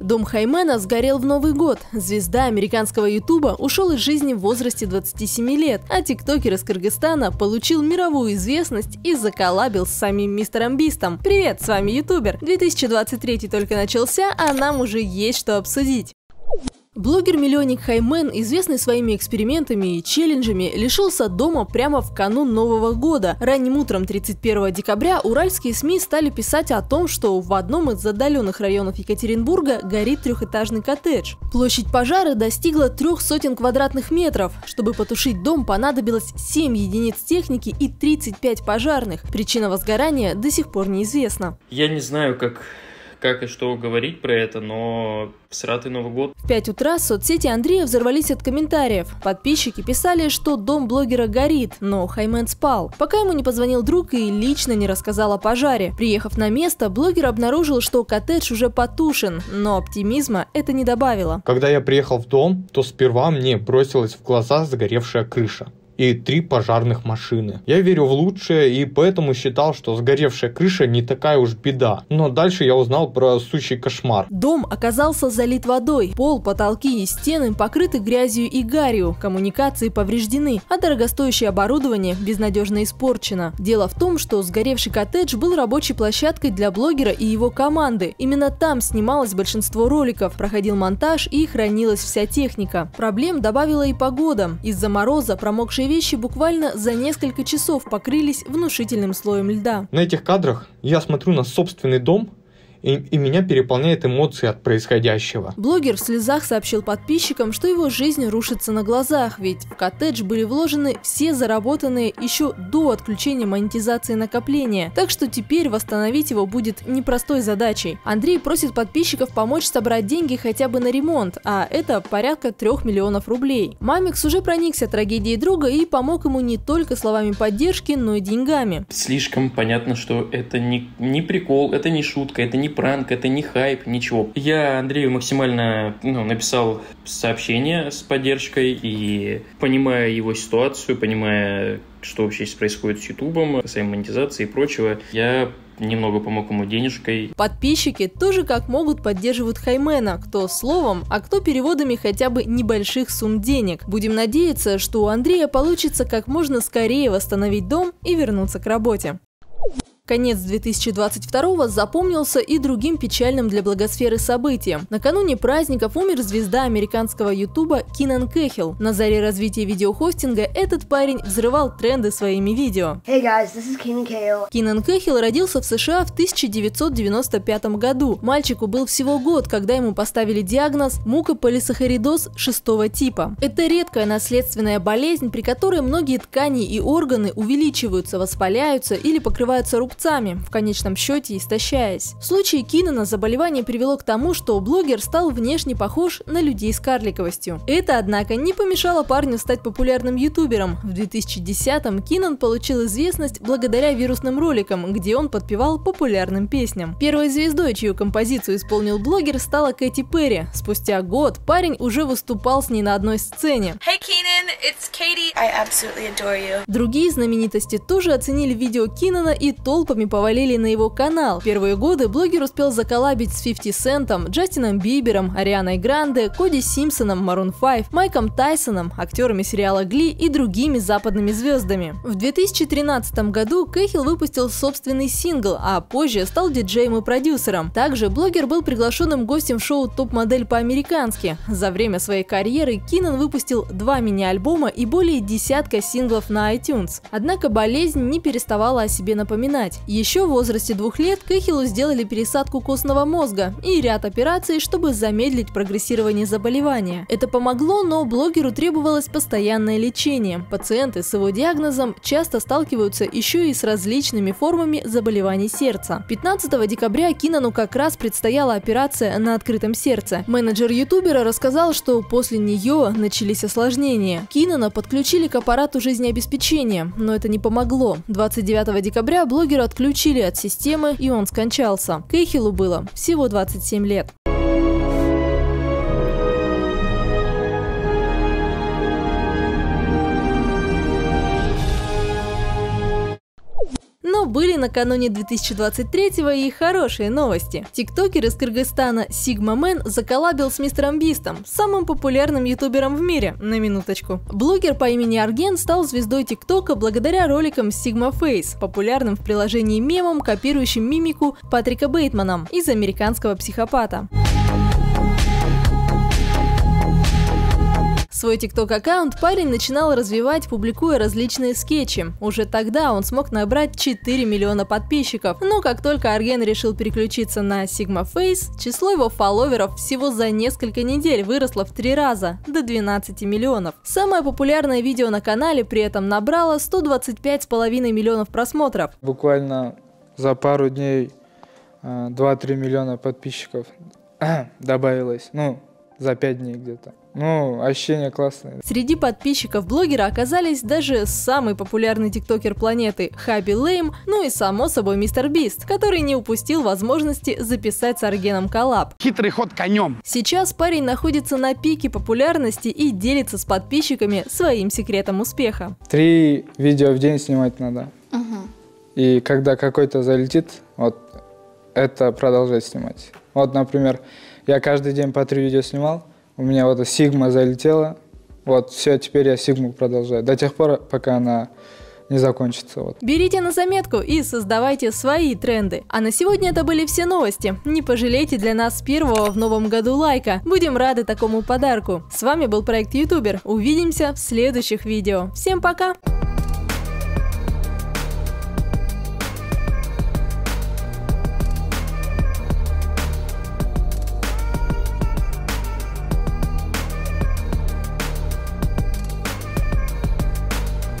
Дом Хаймена сгорел в Новый год. Звезда американского ютуба ушел из жизни в возрасте 27 лет, а тиктокер из Кыргызстана получил мировую известность и заколабил с самим мистером Бистом. Привет, с вами ютубер. 2023 только начался, а нам уже есть что обсудить. Блогер-миллионник Хаймен, известный своими экспериментами и челленджами, лишился дома прямо в канун Нового года. Ранним утром 31 декабря уральские СМИ стали писать о том, что в одном из отдаленных районов Екатеринбурга горит трехэтажный коттедж. Площадь пожара достигла трех сотен квадратных метров. Чтобы потушить дом, понадобилось 7 единиц техники и 35 пожарных. Причина возгорания до сих пор неизвестна. Я не знаю, как как и что говорить про это, но сратый Новый год. В 5 утра соцсети Андрея взорвались от комментариев. Подписчики писали, что дом блогера горит, но Хаймен спал. Пока ему не позвонил друг и лично не рассказал о пожаре. Приехав на место, блогер обнаружил, что коттедж уже потушен, но оптимизма это не добавило. Когда я приехал в дом, то сперва мне бросилась в глаза загоревшая крыша и три пожарных машины. Я верю в лучшее и поэтому считал, что сгоревшая крыша не такая уж беда. Но дальше я узнал про сущий кошмар. Дом оказался залит водой. Пол, потолки и стены покрыты грязью и гарью. Коммуникации повреждены, а дорогостоящее оборудование безнадежно испорчено. Дело в том, что сгоревший коттедж был рабочей площадкой для блогера и его команды. Именно там снималось большинство роликов, проходил монтаж и хранилась вся техника. Проблем добавила и погода. Из-за мороза промокшие вещи буквально за несколько часов покрылись внушительным слоем льда. На этих кадрах я смотрю на собственный дом и, и меня переполняет эмоции от происходящего. Блогер в слезах сообщил подписчикам, что его жизнь рушится на глазах, ведь в коттедж были вложены все заработанные еще до отключения монетизации накопления, так что теперь восстановить его будет непростой задачей. Андрей просит подписчиков помочь собрать деньги хотя бы на ремонт, а это порядка трех миллионов рублей. Мамикс уже проникся трагедией друга и помог ему не только словами поддержки, но и деньгами. Слишком понятно, что это не, не прикол, это не шутка, это не не пранк, это не хайп, ничего. Я Андрею максимально ну, написал сообщение с поддержкой и понимая его ситуацию, понимая, что вообще сейчас происходит с Ютубом, касаемо монетизации и прочего, я немного помог ему денежкой. Подписчики тоже как могут поддерживают Хаймена, кто словом, а кто переводами хотя бы небольших сумм денег. Будем надеяться, что у Андрея получится как можно скорее восстановить дом и вернуться к работе. Конец 2022 запомнился и другим печальным для благосферы событием. Накануне праздников умер звезда американского ютуба Кинан Кэхилл. На заре развития видеохостинга этот парень взрывал тренды своими видео. Hey guys, this is Keenan Cahill. Кинан Кэхилл родился в США в 1995 году. Мальчику был всего год, когда ему поставили диагноз мукополисахаридоз шестого типа. Это редкая наследственная болезнь, при которой многие ткани и органы увеличиваются, воспаляются или покрываются рубцами рубцами, в конечном счете истощаясь. В случае Кинана заболевание привело к тому, что блогер стал внешне похож на людей с карликовостью. Это, однако, не помешало парню стать популярным ютубером. В 2010-м Кинан получил известность благодаря вирусным роликам, где он подпевал популярным песням. Первой звездой, чью композицию исполнил блогер, стала Кэти Перри. Спустя год парень уже выступал с ней на одной сцене. Hey it's Katie. I absolutely adore you. Другие знаменитости тоже оценили видео Кинана и толпами повалили на его канал. В первые годы блогер успел заколабить с 50 Центом, Джастином Бибером, Арианой Гранде, Коди Симпсоном, Марун 5, Майком Тайсоном, актерами сериала Гли и другими западными звездами. В 2013 году Кэхилл выпустил собственный сингл, а позже стал диджеем и продюсером. Также блогер был приглашенным гостем в шоу «Топ-модель по-американски». За время своей карьеры Кинан выпустил два мини-альбома и более десятка синглов на iTunes. Однако болезнь не переставала о себе напоминать. Еще в возрасте двух лет Кэхиллу сделали пересадку костного мозга и ряд операций, чтобы замедлить прогрессирование заболевания. Это помогло, но блогеру требовалось постоянное лечение. Пациенты с его диагнозом часто сталкиваются еще и с различными формами заболеваний сердца. 15 декабря Кинану как раз предстояла операция на открытом сердце. Менеджер ютубера рассказал, что после нее начались осложнения. Кинана подключили к аппарату жизнеобеспечения, но это не помогло. 29 декабря блогер отключили от системы, и он скончался. Кейхилу было всего 27 лет. Были накануне 2023 и хорошие новости. Тиктокер из Кыргызстана Sigma Man заколабил с мистером Бистом, самым популярным ютубером в мире, на минуточку. Блогер по имени Арген стал звездой ТикТока благодаря роликам Sigma Face, популярным в приложении мемом, копирующим мимику Патрика Бейтмана из американского психопата. Свой TikTok-аккаунт парень начинал развивать, публикуя различные скетчи. Уже тогда он смог набрать 4 миллиона подписчиков. Но как только Арген решил переключиться на Sigma Face, число его фолловеров всего за несколько недель выросло в три раза, до 12 миллионов. Самое популярное видео на канале при этом набрало 125,5 миллионов просмотров. Буквально за пару дней 2-3 э, миллиона подписчиков добавилось. Ну, за 5 дней где-то. Ну, ощущение классное. Среди подписчиков блогера оказались даже самый популярный тиктокер планеты Хаби Лейм, ну и само собой Мистер Бист, который не упустил возможности записать с Аргеном коллаб. Хитрый ход конем. Сейчас парень находится на пике популярности и делится с подписчиками своим секретом успеха. Три видео в день снимать надо. Угу. И когда какой-то залетит, вот это продолжать снимать. Вот, например, я каждый день по три видео снимал, у меня вот сигма залетела. Вот, все, теперь я сигму продолжаю. До тех пор, пока она не закончится. Вот. Берите на заметку и создавайте свои тренды. А на сегодня это были все новости. Не пожалейте для нас первого в новом году лайка. Будем рады такому подарку. С вами был проект Ютубер. Увидимся в следующих видео. Всем пока!